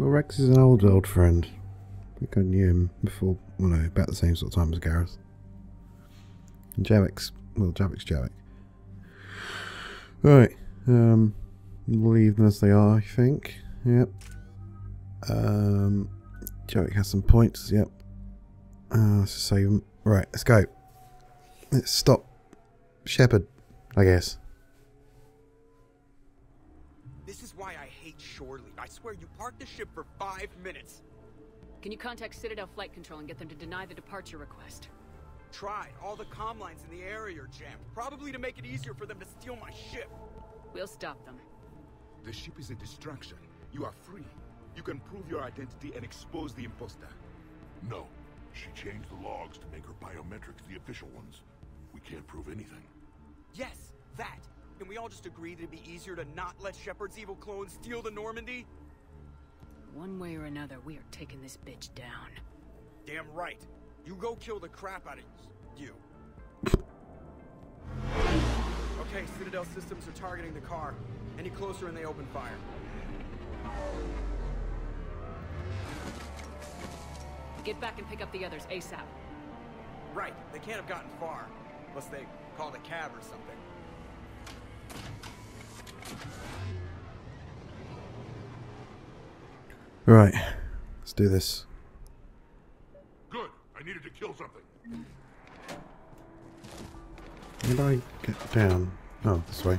Well, Wrex is an old, old friend. I think I knew him before, well, no, about the same sort of time as Garrus. And Javik's, well, Javik's Javik. Right, um, leave them as they are, I think. Yep. Um, Javik has some points, yep. Uh, let's save them. Right, let's go. Let's stop Shepard, I guess. Swear you parked the ship for five minutes. Can you contact Citadel Flight Control and get them to deny the departure request? Tried. All the comm lines in the area are jammed. Probably to make it easier for them to steal my ship. We'll stop them. The ship is a distraction. You are free. You can prove your identity and expose the imposter. No. She changed the logs to make her biometrics the official ones. We can't prove anything. Yes, that. Can we all just agree that it'd be easier to not let Shepard's evil clone steal the Normandy? One way or another, we are taking this bitch down. Damn right. You go kill the crap out of you. Okay, Citadel systems are targeting the car. Any closer and they open fire. Get back and pick up the others ASAP. Right, they can't have gotten far. Unless they called a cab or something. Right, let's do this. Good. I needed to kill something. Do I get down? Oh, this way.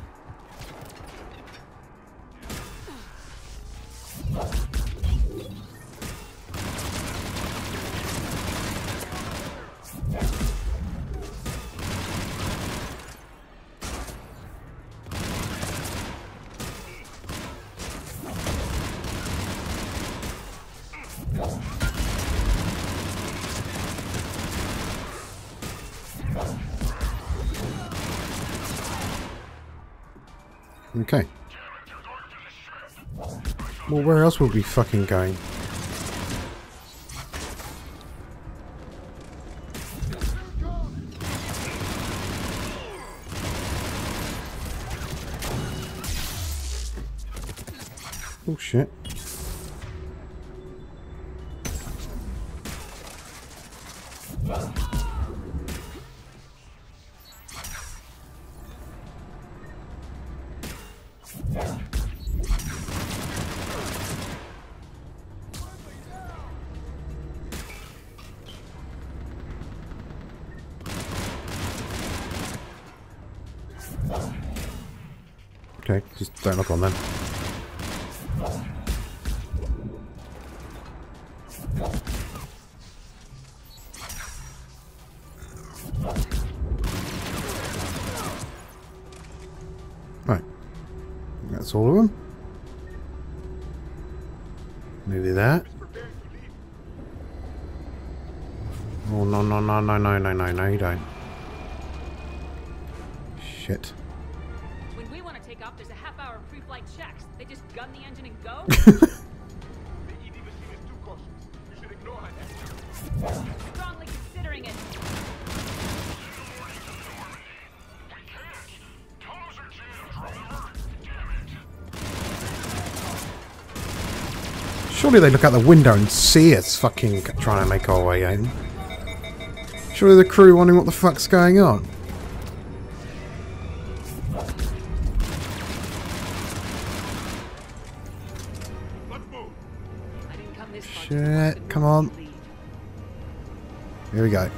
Well, where else would we fucking going? Oh shit. Don't look on them. Right. That's all of them. Nearly there. Oh, no, no, no, no, no, no, no, no, you don't. Shit. Pre-flight checks. They just gun the engine and go? The EDV machine is too cautious. You should ignore her. Strongly considering are jammed, remember? Damn it. Surely they look out the window and see us fucking trying to make our way in. Surely the crew wondering what the fuck's going on. Shit, come on. Here we go.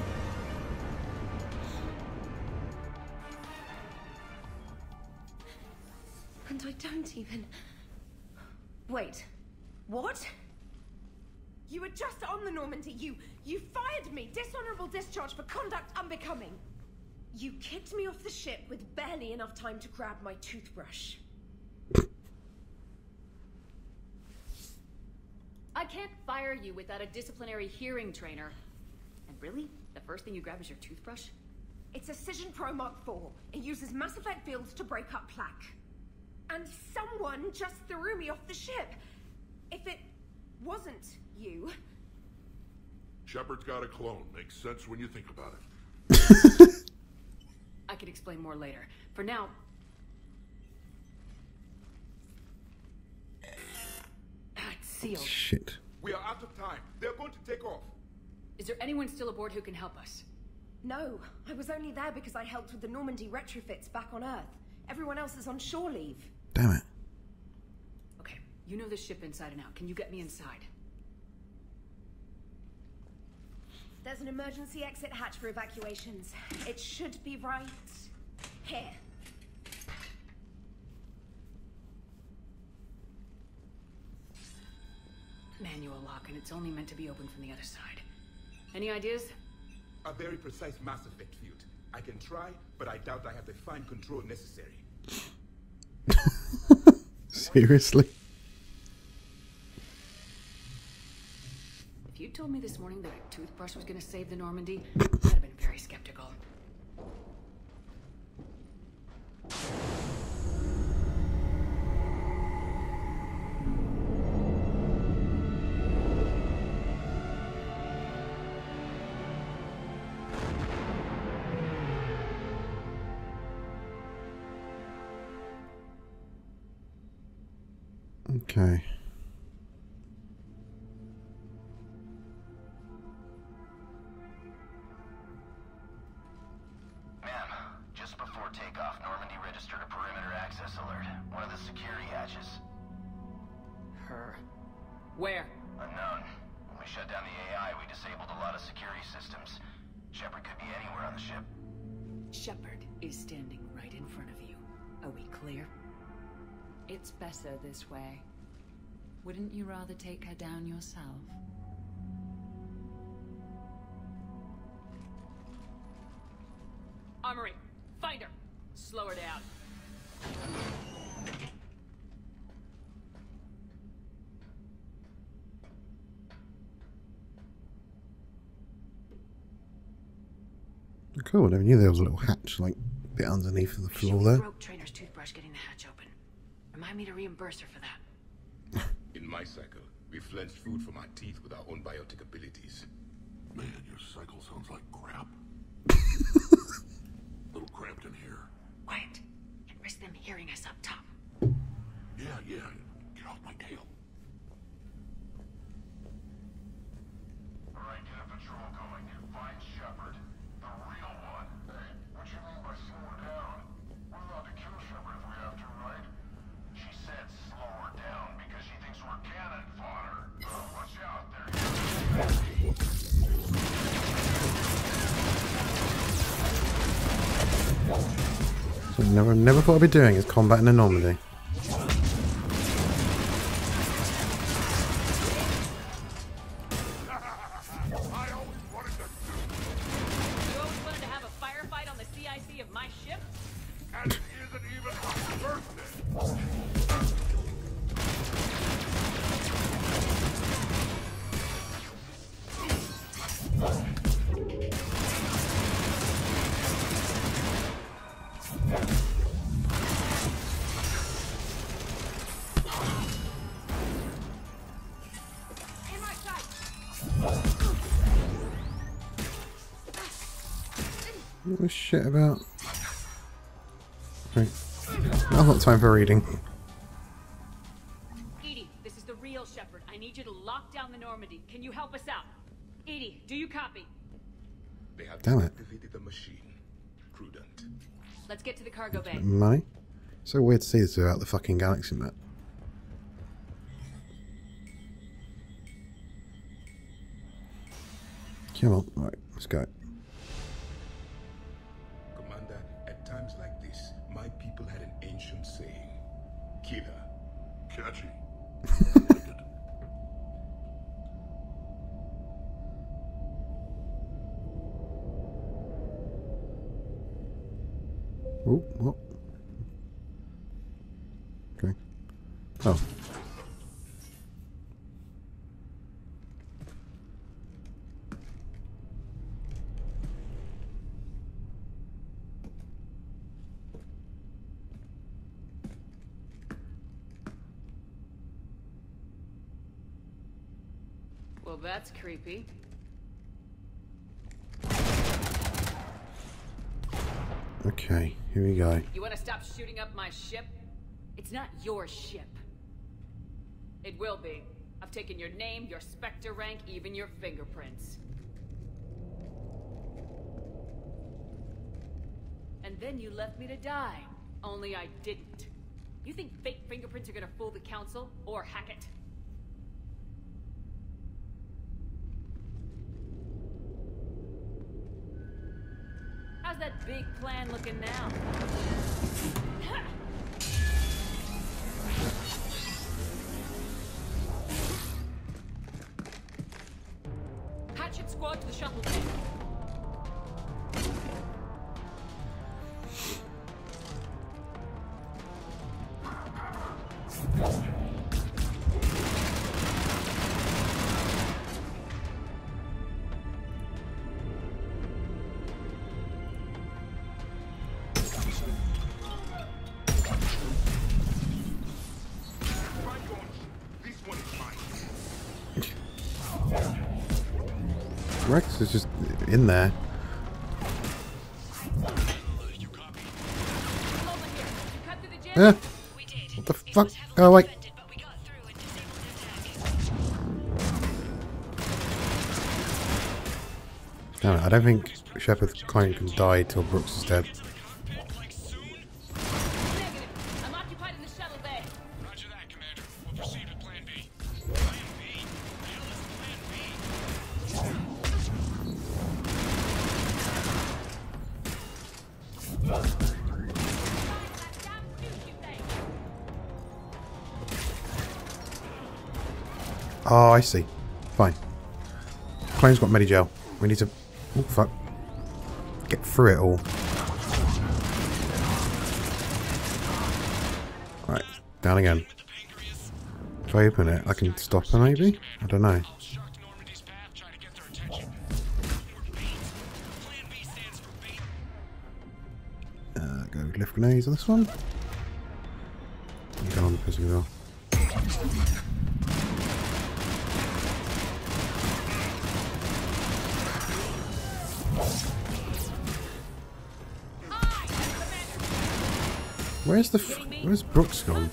And I don't even. Wait. What? You were just on the Normandy. You you fired me. Dishonorable discharge for conduct unbecoming. You kicked me off the ship with barely enough time to grab my toothbrush. I can't fire you without a disciplinary hearing Traynor. And really? The first thing you grab is your toothbrush? It's a Cision Pro Mark IV. It uses Mass Effect fields to break up plaque. And someone just threw me off the ship. If it wasn't you, Shepard's got a clone. Makes sense when you think about it. I can explain more later. For now... Ah, it's sealed. Shit. We are out of time. They're going to take off. Is there anyone still aboard who can help us? No, I was only there because I helped with the Normandy retrofits back on Earth. Everyone else is on shore leave. Damn it. Okay, you know the ship inside and out. Can you get me inside? There's an emergency exit hatch for evacuations. It should be right here. Manual lock, and it's only meant to be opened from the other side. Any ideas? A very precise Mass Effect field. I can try, but I doubt I have the fine control necessary. Seriously? If you told me this morning that a toothbrush was gonna save the Normandy, I'd have been very skeptical. Her. Where? Unknown. When we shut down the AI, we disabled a lot of security systems. Shepard could be anywhere on the ship. Shepard is standing right in front of you. Are we clear? It's better this way. Wouldn't you rather take her down yourself? Armory, find her! Slow her down. Cool, I never knew there was a little hatch, like, bit underneath the floor there. broke Traynor's toothbrush getting the hatch open. Remind me to reimburse her for that. In my cycle, we flensed food from our teeth with our own biotic abilities. Man, your cycle sounds like crap. little cramped in here. Quiet. And risk them hearing us up top. Yeah, yeah. Get off my tail. Never, never thought I'd be doing is combating a Normandy. What shit about? Right. I've got time for reading. EDI, this is the real Shepard. I need you to lock down the Normandy. Can you help us out? EDI, do you copy? They have Damn it. activated the machine. Prudent. Let's get to the cargo bay. Money? So weird to see this without the fucking galaxy map. Come on, right, let's go. Oh, what? Okay. Oh. Well, that's creepy. Okay, here we go. You want to stop shooting up my ship? It's not your ship. It will be. I've taken your name, your Spectre rank, even your fingerprints. And then you left me to die. Only I didn't. You think fake fingerprints are gonna fool the Council? Or Hackett? How's that big plan looking now? Hatchet squad to the shuttle bay. Wrex is just in there. Come over here. You cut through the jam? Eh, what the fuck? heavily Oh, wait. defended, but we got through and disabled the attack. Damn it, I don't think Shepard's clone can die till Brooks is dead. Clone's got Medigel. We need to... Oh, fuck. Get through it all. Right, down again. If I open it, I can stop her maybe? I don't know. Uh, go lift grenades on this one. Go on, as well. Where's the where's Brooks gone?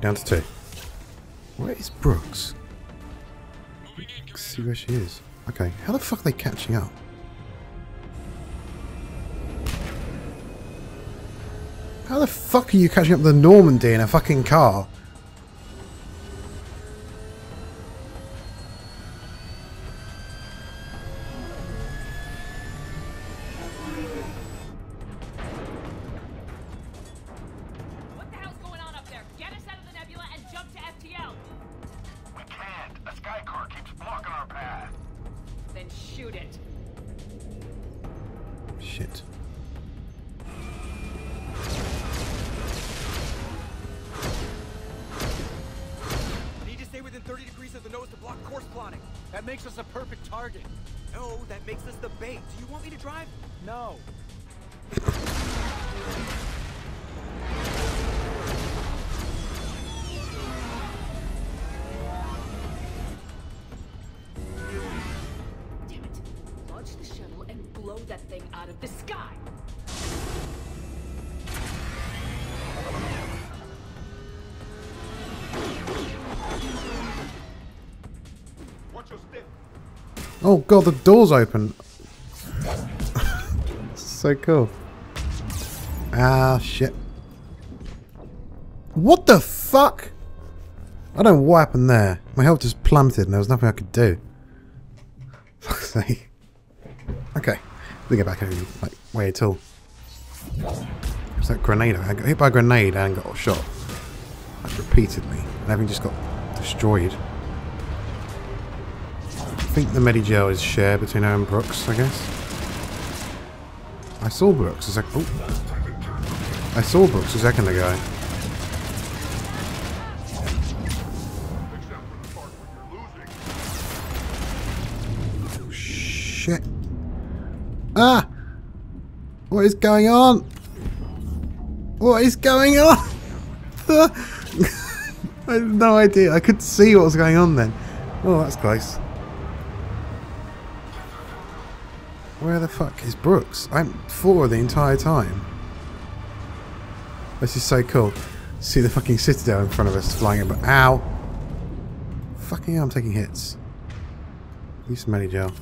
Down to two. Where is Brooks? See where she is. Okay, how the fuck are they catching up? How the fuck are you catching up the Normandy in a fucking car? The sky. Watch your step. Oh god, the door's open. so cool. Ah, shit. What the fuck? I don't know what happened there. My health just plummeted and there was nothing I could do. Fuck's sake. Okay. We get back over like way at. It's that grenade. I got hit by a grenade and got shot. Like repeatedly. And everything just got destroyed. I think the Medigel is shared between her and Brooks, I guess. I saw Brooks a second. Oh. I saw Brooks a second ago. Ah! What is going on? What is going on? I had no idea. I could see what was going on then. Oh, that's close. Where the fuck is Brooks? I'm four the entire time. This is so cool. See the fucking citadel in front of us flying about. Ow! Fucking hell, I'm taking hits. Use some gel.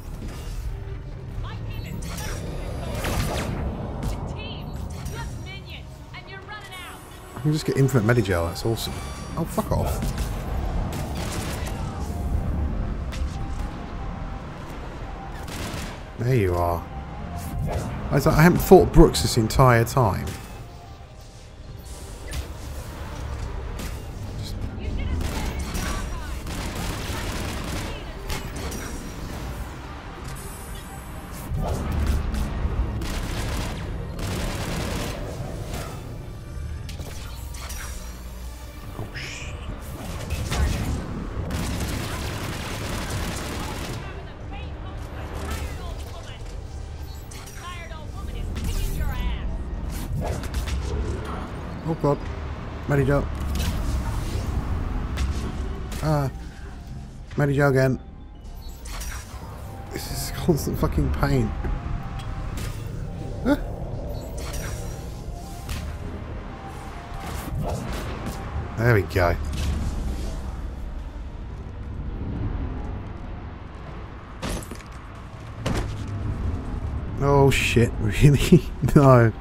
I can just get infinite Medigel, that's awesome. Oh, fuck off. There you are. I, haven't fought Brooks this entire time. Medigel. Ah. Medigel again. This is constant fucking pain. Ah. There we go. Oh shit, really? no.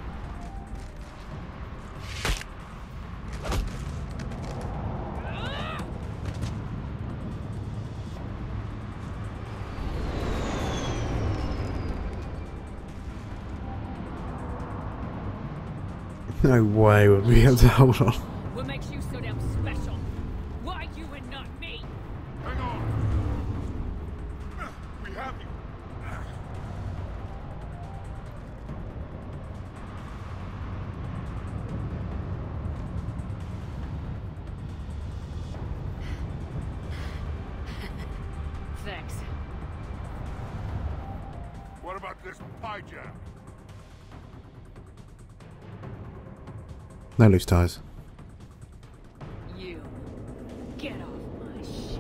Way would we be able to hold on. What makes you so damn special? Why you and not me? Hang on! We have you! Thanks. What about this pie jam? No loose ties. You. Get off my ship.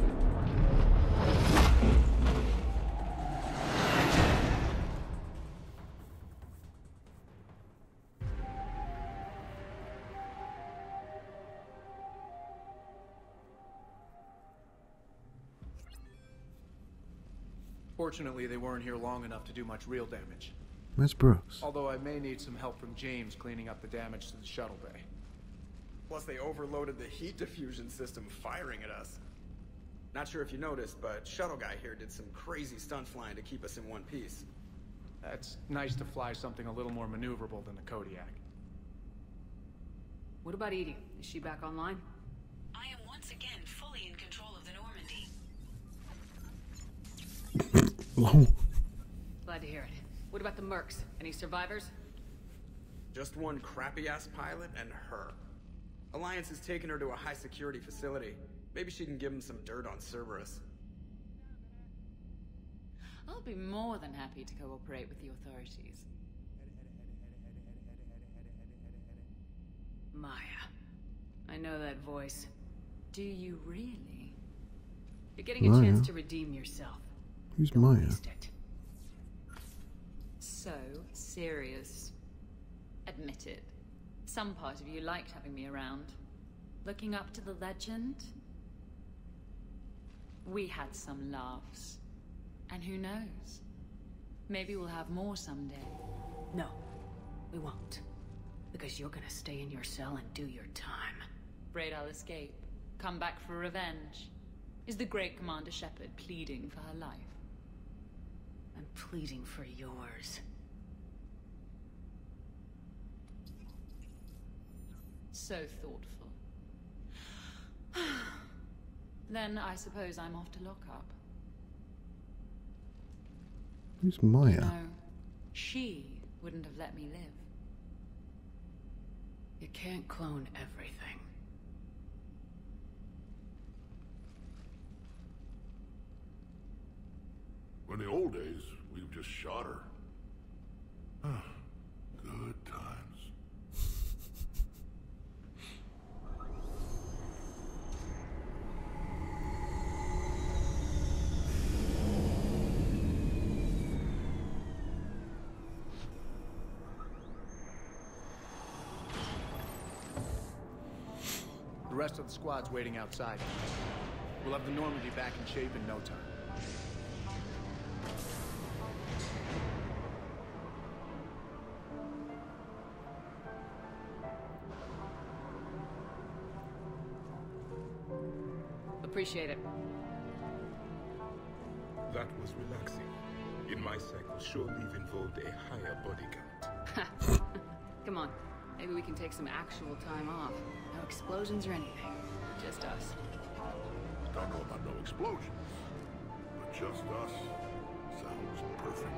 Fortunately, they weren't here long enough to do much real damage. Where's Brooks? Although I may need some help from James cleaning up the damage to the shuttle bay. Plus, they overloaded the heat diffusion system firing at us. Not sure if you noticed, but Shuttle Guy here did some crazy stunt flying to keep us in one piece. That's nice to fly something a little more maneuverable than the Kodiak. What about EDI? Is she back online? I am once again fully in control of the Normandy. Lol. Glad to hear it. What about the mercs? Any survivors? Just one crappy ass pilot and her. Alliance has taken her to a high security facility. Maybe she can give him some dirt on Cerberus. I'll be more than happy to cooperate with the authorities. Maya. I know that voice. Do you really? You're getting a Maya? chance to redeem yourself. Who's Don't Maya? waste it. So serious. Admit it. Some part of you liked having me around. Looking up to the legend? We had some laughs. And who knows? Maybe we'll have more someday. No, we won't. Because you're gonna stay in your cell and do your time. Afraid I'll escape. Come back for revenge. Is the great Commander Shepard pleading for her life? I'm pleading for yours. So thoughtful. then I suppose I'm off to lock up. Who's Maya? No, she wouldn't have let me live. You can't clone everything. In the old days, we've just shot her. Good times. Rest of the squad's waiting outside. We'll have the Normandy back in shape in no time. Appreciate it. That was relaxing. In my cycle, shore leave involved a higher body count. Come on. Maybe we can take some actual time off. No explosions or anything. Just us. Don't know about no explosions, but just us sounds perfect.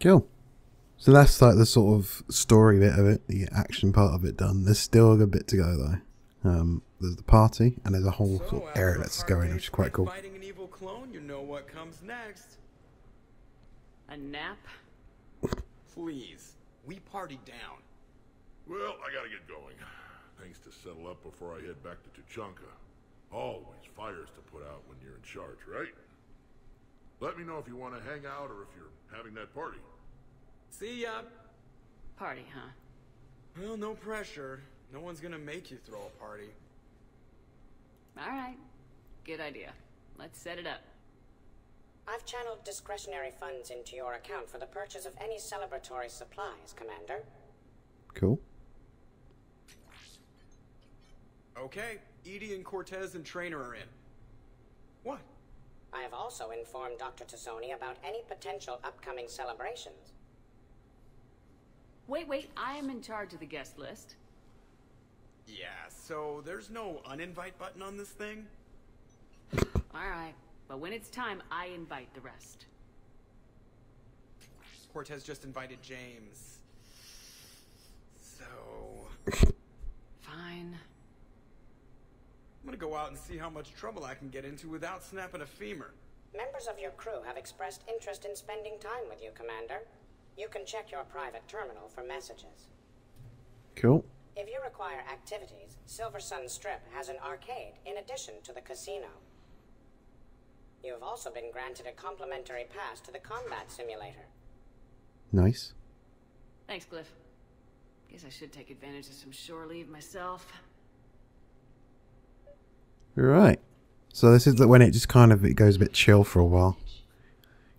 Cool. So that's like the sort of story bit of it, the action part of it done. There's still a bit to go though. Um, there's the party, and there's a whole sort of area that's going, which is quite cool. Fighting an evil clone, you know what comes next. A nap? Please, we party down. Well, I gotta get going. Things to settle up before I head back to Tuchanka. Always fires to put out when you're in charge, right? Let me know if you want to hang out or if you're having that party. See ya. Party, huh? Well, no pressure. No one's gonna make you throw a party. Alright. Good idea. Let's set it up. I've channeled discretionary funds into your account for the purchase of any celebratory supplies, Commander. Cool. Okay, EDI and Cortez and Traynor are in. What? I have also informed Dr. Tassoni about any potential upcoming celebrations. Wait, wait. I am in charge of the guest list. Yeah, so there's no uninvite button on this thing? Alright. But when it's time, I invite the rest. Cortez just invited James. So. Fine. I'm gonna go out and see how much trouble I can get into without snapping a femur. Members of your crew have expressed interest in spending time with you, Commander. You can check your private terminal for messages. Cool. If you require activities, Silver Sun Strip has an arcade in addition to the casino. You have also been granted a complimentary pass to the combat simulator. Nice. Thanks, Cliff. Guess I should take advantage of some shore leave myself. Right. So this is the, when it just kind of it goes a bit chill for a while.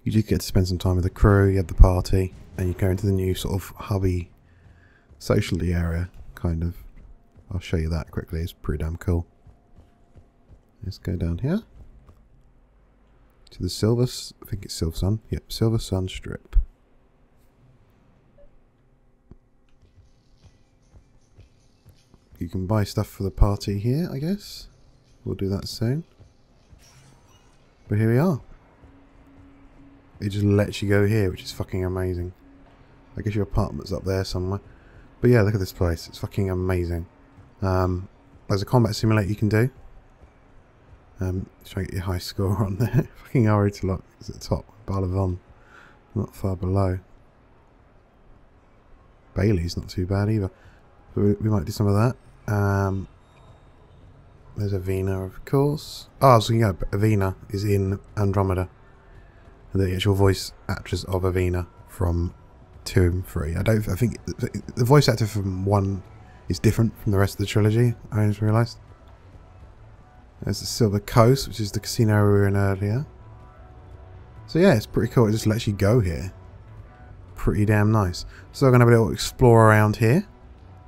You just get to spend some time with the crew. You have the party, and you go into the new sort of hubby, socially area, kind of. I'll show you that quickly. It's pretty damn cool. Let's go down here to the Silver. I think it's Silver Sun. Yep, Silver Sun Strip. You can buy stuff for the party here, I guess. We'll do that soon. But here we are. It just lets you go here, which is fucking amazing. I guess your apartment's up there somewhere. But yeah, look at this place. It's fucking amazing. Um, there's a combat simulator you can do. Um, try to get your high score on there. fucking Aria T'Loak is at the top. Balavon, not far below. Bailey's not too bad either. But we, we might do some of that. Um, there's Avina, of course. Oh, so yeah, Avina is in Andromeda. The actual voice actress of Avina from two and three. I don't. I think the voice actor from one is different from the rest of the trilogy. I just realised. There's the Silver Coast, which is the casino we were in earlier. So yeah, it's pretty cool. It just lets you go here. Pretty damn nice. So we're going to have a little explore around here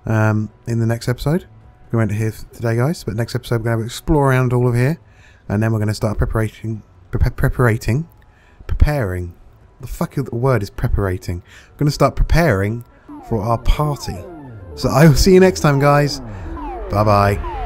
um, in the next episode. We went here today, guys, but next episode we're going to explore around all of here, and then we're going to start preparing, pre- preparating, preparing. The fuck the word is preparating. I'm going to start preparing for our party. So I will see you next time, guys. Bye bye.